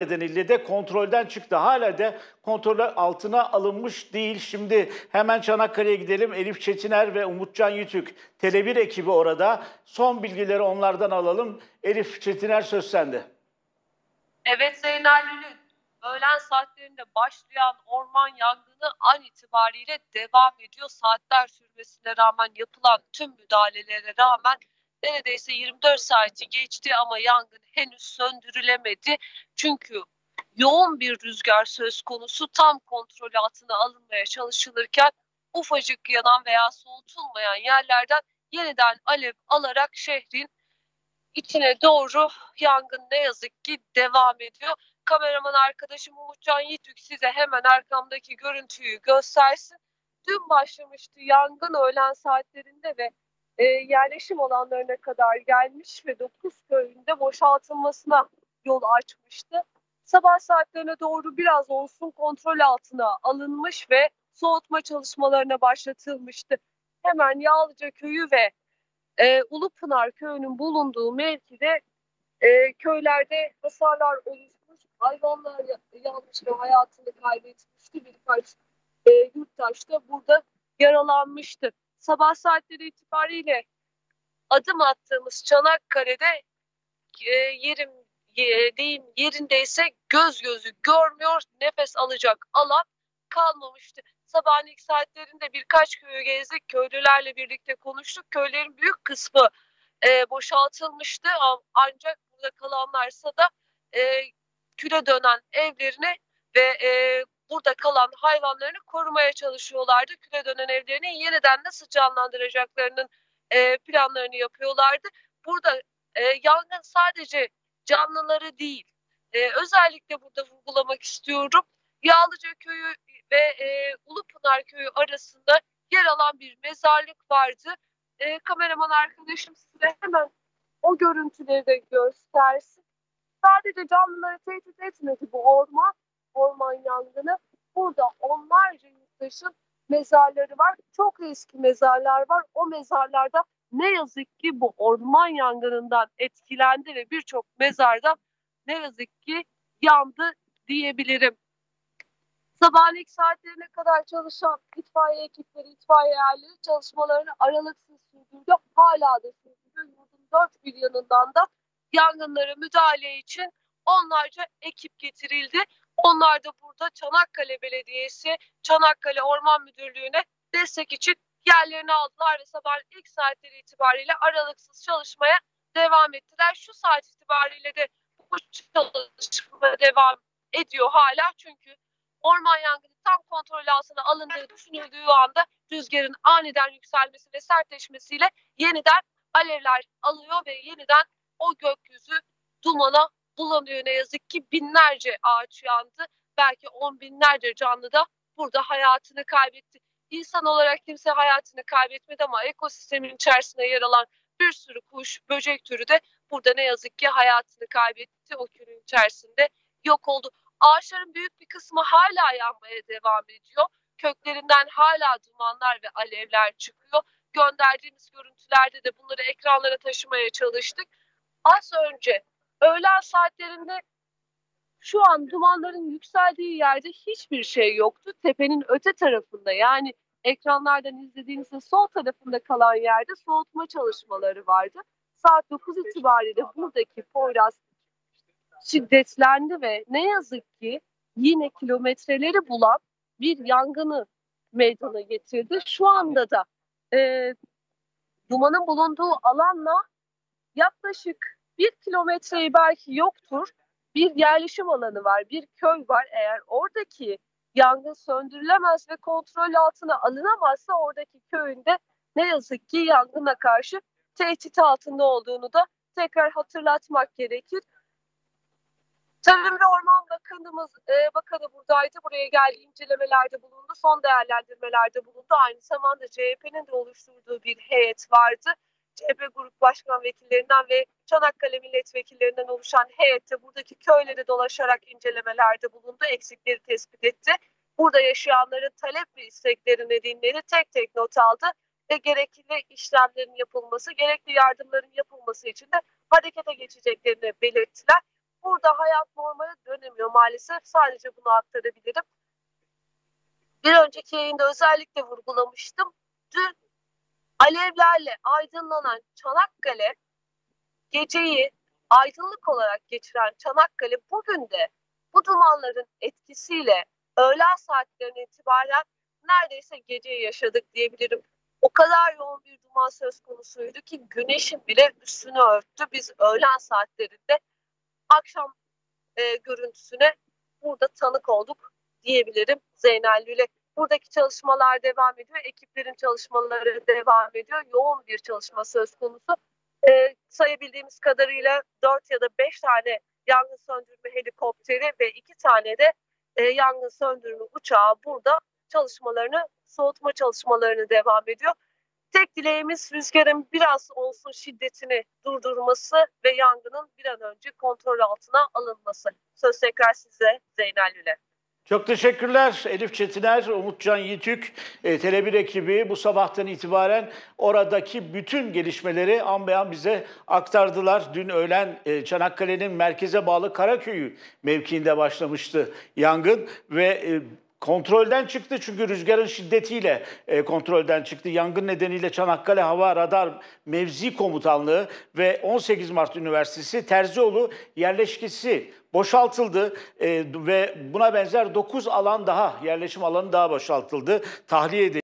nedeniyle de kontrolden çıktı. Hala da kontrol altına alınmış değil. Şimdi hemen Çanakkale'ye gidelim. Elif Çetiner ve Umutcan Yütük, Tele1 ekibi orada. Son bilgileri onlardan alalım. Elif Çetiner söz sende. Evet Zeynel Lülü, öğlen saatlerinde başlayan orman yangını an itibariyle devam ediyor. Saatler sürmesine rağmen yapılan tüm müdahalelere rağmen neredeyse 24 saati geçti ama yangın henüz söndürülemedi. Çünkü yoğun bir rüzgar söz konusu tam kontrol altına alınmaya çalışılırken ufacık yanan veya soğutulmayan yerlerden yeniden alev alarak şehrin içine doğru yangın ne yazık ki devam ediyor. Kameraman arkadaşım Umutcan Yiğitük size hemen arkamdaki görüntüyü göstersin. Dün başlamıştı yangın öğlen saatlerinde ve e, yerleşim alanlarına kadar gelmiş ve 9 köyünde boşaltılmasına yol açmıştı. Sabah saatlerine doğru biraz olsun kontrol altına alınmış ve soğutma çalışmalarına başlatılmıştı. Hemen Yağlıca köyü ve e, Ulupınar köyünün bulunduğu mevkide e, köylerde hasarlar oluşmuş, hayvanlar yanmış ve hayatını kaybetmişti. Birkaç e, yurttaş da burada yaralanmıştı sabah saatleri itibariyle adım attığımız Çanakkale'de e, yerim e, deyim yerindeyse göz gözü görmüyor, nefes alacak alan kalmamıştı. Sabahın ilk saatlerinde birkaç köyü gezdik, köylülerle birlikte konuştuk. Köylerin büyük kısmı e, boşaltılmıştı ancak burada kalanlarsa da e, küle dönen evlerine ve e, burada kalan hayvanlarını korumaya çalışıyorlardı. Küle dönen evlerini yeniden nasıl canlandıracaklarının e, planlarını yapıyorlardı. Burada e, yangın sadece canlıları değil, e, özellikle burada vurgulamak istiyorum. Yağlıca Köyü ve e, Ulupınar Köyü arasında yer alan bir mezarlık vardı. E, kameraman arkadaşım size hemen o görüntüleri de göstersin. Sadece canlıları tehdit etmedi bu orman yangını. Burada onlarca yurttaşın mezarları var. Çok eski mezarlar var. O mezarlarda ne yazık ki bu orman yangınından etkilendi ve birçok mezarda ne yazık ki yandı diyebilirim. Sabahın ilk saatlerine kadar çalışan itfaiye ekipleri, itfaiye erleri çalışmalarını aralıksız sürdürdü. Hala da sürdürüyor. Yurdun dört bir yanından da yangınlara müdahale için onlarca ekip getirildi. Onlar da burada Çanakkale Belediyesi, Çanakkale Orman Müdürlüğü'ne destek için yerlerini aldılar ve sabah ilk saatleri itibariyle aralıksız çalışmaya devam ettiler. Şu saat itibariyle de bu çalışma devam ediyor hala çünkü orman yangını tam kontrol altına alındığı düşünüldüğü anda rüzgarın aniden yükselmesi ve sertleşmesiyle yeniden alevler alıyor ve yeniden o gökyüzü dumana bulanıyor ne yazık ki binlerce ağaç yandı. Belki on binlerce canlı da burada hayatını kaybetti. İnsan olarak kimse hayatını kaybetmedi ama ekosistemin içerisinde yer alan bir sürü kuş, böcek türü de burada ne yazık ki hayatını kaybetti. O kürün içerisinde yok oldu. Ağaçların büyük bir kısmı hala yanmaya devam ediyor. Köklerinden hala dumanlar ve alevler çıkıyor. Gönderdiğimiz görüntülerde de bunları ekranlara taşımaya çalıştık. Az önce öğlen saatlerinde şu an dumanların yükseldiği yerde hiçbir şey yoktu. Tepenin öte tarafında yani ekranlardan izlediğinizde sol tarafında kalan yerde soğutma çalışmaları vardı. Saat 9 itibariyle buradaki Poyraz şiddetlendi ve ne yazık ki yine kilometreleri bulan bir yangını meydana getirdi. Şu anda da e, dumanın bulunduğu alanla yaklaşık bir kilometreyi belki yoktur. Bir yerleşim alanı var, bir köy var. Eğer oradaki yangın söndürülemez ve kontrol altına alınamazsa oradaki köyünde ne yazık ki yangına karşı tehdit altında olduğunu da tekrar hatırlatmak gerekir. Tarım ve Orman Bakanımız, e, bakanı buradaydı. Buraya geldi, incelemelerde bulundu, son değerlendirmelerde bulundu. Aynı zamanda CHP'nin de oluşturduğu bir heyet vardı. CHP Grup Başkan Vekillerinden ve Çanakkale milletvekillerinden oluşan heyette buradaki köyleri dolaşarak incelemelerde bulundu, eksikleri tespit etti. Burada yaşayanların talep ve isteklerini dinledi, tek tek not aldı ve gerekli işlemlerin yapılması, gerekli yardımların yapılması için de harekete geçeceklerini belirttiler. burada hayat normale dönemiyor maalesef. Sadece bunu aktarabilirim. Bir önceki yayında özellikle vurgulamıştım. Dün alevlerle aydınlanan Çanakkale geceyi aydınlık olarak geçiren Çanakkale bugün de bu dumanların etkisiyle öğlen saatlerine itibaren neredeyse geceyi yaşadık diyebilirim. O kadar yoğun bir duman söz konusuydu ki güneşin bile üstünü örttü. Biz öğlen saatlerinde akşam e, görüntüsüne burada tanık olduk diyebilirim Zeynel Lüle. Buradaki çalışmalar devam ediyor. Ekiplerin çalışmaları devam ediyor. Yoğun bir çalışma söz konusu. E, sayabildiğimiz kadarıyla 4 ya da 5 tane yangın söndürme helikopteri ve 2 tane de e, yangın söndürme uçağı burada çalışmalarını, soğutma çalışmalarını devam ediyor. Tek dileğimiz rüzgarın biraz olsun şiddetini durdurması ve yangının bir an önce kontrol altına alınması. Söz tekrar size Zeynel Lüle. Çok teşekkürler Elif Çetiner, Umutcan Yiğitük, e, Tele1 ekibi bu sabahtan itibaren oradaki bütün gelişmeleri an be an bize aktardılar. Dün öğlen e, Çanakkale'nin merkeze bağlı Karaköy'ü mevkiinde başlamıştı yangın ve e, kontrolden çıktı çünkü rüzgarın şiddetiyle e, kontrolden çıktı. Yangın nedeniyle Çanakkale Hava Radar Mevzi Komutanlığı ve 18 Mart Üniversitesi Terzioğlu yerleşkesi boşaltıldı e, ve buna benzer 9 alan daha yerleşim alanı daha boşaltıldı. Tahliye edildi.